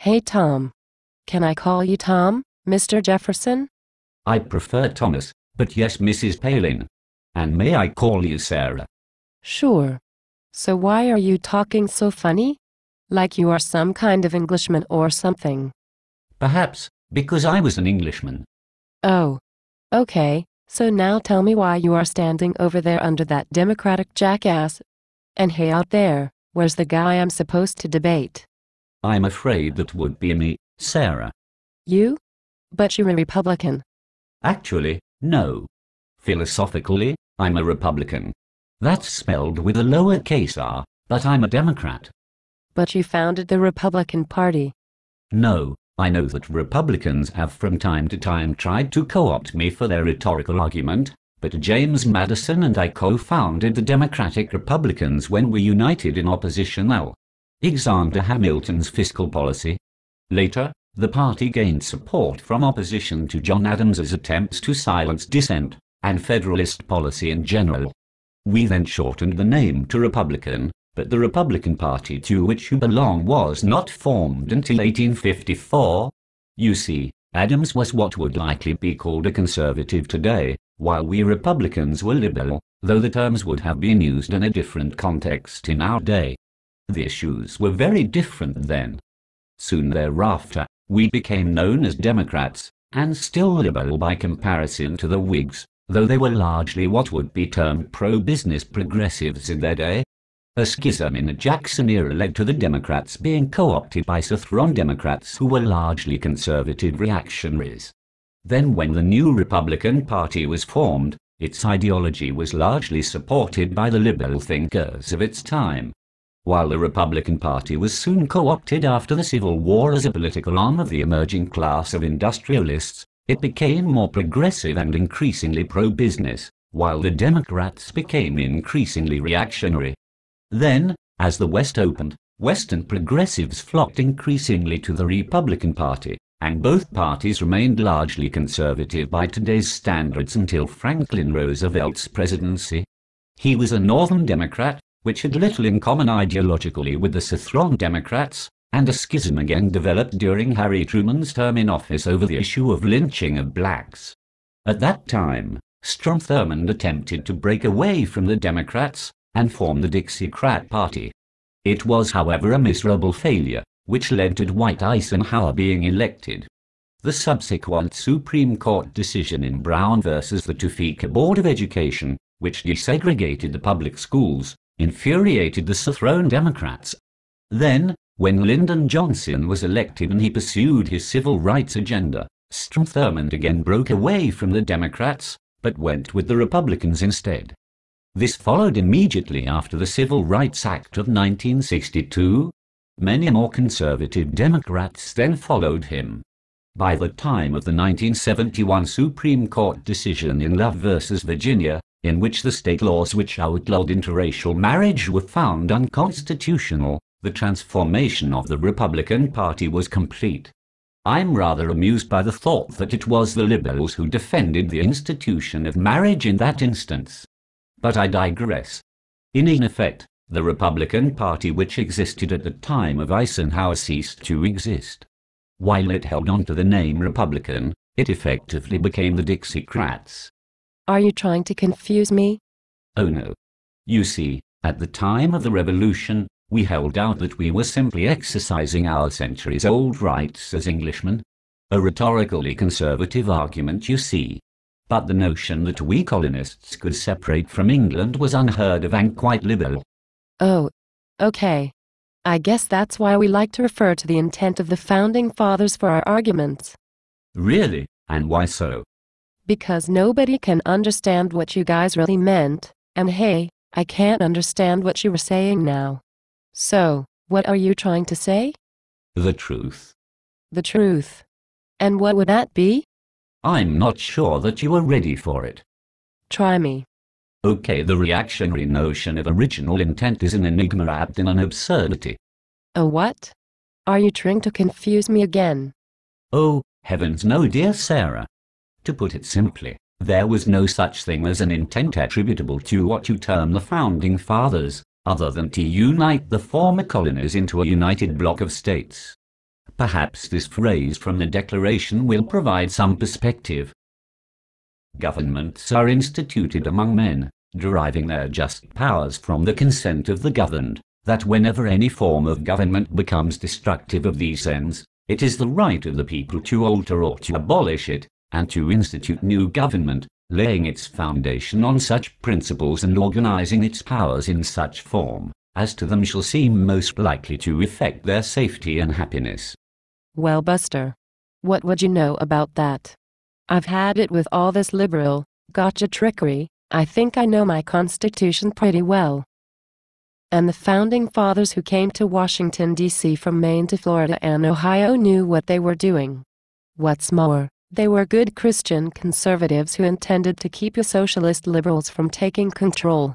Hey Tom. Can I call you Tom, Mr. Jefferson? I prefer Thomas, but yes, Mrs. Palin. And may I call you Sarah? Sure. So why are you talking so funny? Like you are some kind of Englishman or something. Perhaps, because I was an Englishman. Oh. Okay, so now tell me why you are standing over there under that Democratic jackass. And hey out there, where's the guy I'm supposed to debate? I'm afraid that would be me, Sarah. You? But you're a Republican. Actually, no. Philosophically, I'm a Republican. That's spelled with a lowercase r, but I'm a Democrat. But you founded the Republican Party. No, I know that Republicans have from time to time tried to co-opt me for their rhetorical argument, but James Madison and I co-founded the Democratic Republicans when we united in opposition L. Alexander Hamilton's fiscal policy. Later, the party gained support from opposition to John Adams's attempts to silence dissent, and Federalist policy in general. We then shortened the name to Republican, but the Republican Party to which you belong was not formed until 1854. You see, Adams was what would likely be called a conservative today, while we Republicans were liberal, though the terms would have been used in a different context in our day. The issues were very different then. Soon thereafter, we became known as Democrats, and still liberal by comparison to the Whigs, though they were largely what would be termed pro-business progressives in their day. A schism in the Jackson era led to the Democrats being co-opted by Southern Democrats who were largely conservative reactionaries. Then when the new Republican Party was formed, its ideology was largely supported by the liberal thinkers of its time. While the Republican Party was soon co-opted after the Civil War as a political arm of the emerging class of industrialists, it became more progressive and increasingly pro-business, while the Democrats became increasingly reactionary. Then, as the West opened, Western progressives flocked increasingly to the Republican Party, and both parties remained largely conservative by today's standards until Franklin Roosevelt's presidency. He was a Northern Democrat, which had little in common ideologically with the Southern Democrats, and a schism again developed during Harry Truman's term in office over the issue of lynching of blacks. At that time, Strom Thurmond attempted to break away from the Democrats and form the Dixiecrat Party. It was, however, a miserable failure, which led to Dwight Eisenhower being elected. The subsequent Supreme Court decision in Brown versus the Topeka Board of Education, which desegregated the public schools, infuriated the Southern Democrats. Then, when Lyndon Johnson was elected and he pursued his civil rights agenda, Strom Thurmond again broke away from the Democrats, but went with the Republicans instead. This followed immediately after the Civil Rights Act of 1962. Many more conservative Democrats then followed him. By the time of the 1971 Supreme Court decision in Love versus Virginia, in which the state laws which outlawed interracial marriage were found unconstitutional, the transformation of the Republican Party was complete. I'm rather amused by the thought that it was the liberals who defended the institution of marriage in that instance. But I digress. In effect, the Republican Party which existed at the time of Eisenhower ceased to exist. While it held on to the name Republican, it effectively became the Dixiecrats. Are you trying to confuse me? Oh no. You see, at the time of the Revolution, we held out that we were simply exercising our centuries-old rights as Englishmen. A rhetorically conservative argument, you see. But the notion that we colonists could separate from England was unheard of and quite liberal. Oh, okay. I guess that's why we like to refer to the intent of the Founding Fathers for our arguments. Really? And why so? Because nobody can understand what you guys really meant, and hey, I can't understand what you were saying now. So, what are you trying to say? The truth. The truth. And what would that be? I'm not sure that you are ready for it. Try me. Okay, the reactionary notion of original intent is an enigma wrapped in an absurdity. A what? Are you trying to confuse me again? Oh, heavens no, dear Sarah. To put it simply, there was no such thing as an intent attributable to what you term the Founding Fathers, other than to unite the former colonies into a united block of states. Perhaps this phrase from the Declaration will provide some perspective. Governments are instituted among men, deriving their just powers from the consent of the governed, that whenever any form of government becomes destructive of these ends, it is the right of the people to alter or to abolish it, and to institute new government, laying its foundation on such principles and organizing its powers in such form, as to them shall seem most likely to effect their safety and happiness. Well, Buster, what would you know about that? I've had it with all this liberal, gotcha trickery, I think I know my Constitution pretty well. And the founding fathers who came to Washington, D.C. from Maine to Florida and Ohio knew what they were doing. What's more, they were good Christian conservatives who intended to keep you socialist liberals from taking control.